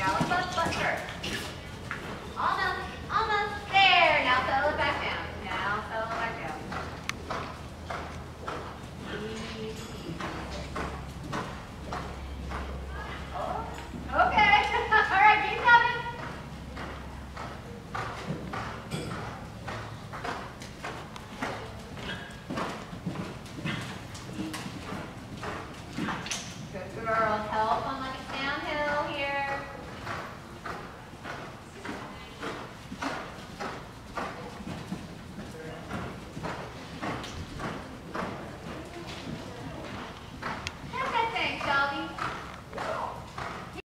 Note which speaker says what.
Speaker 1: Dallas Butler.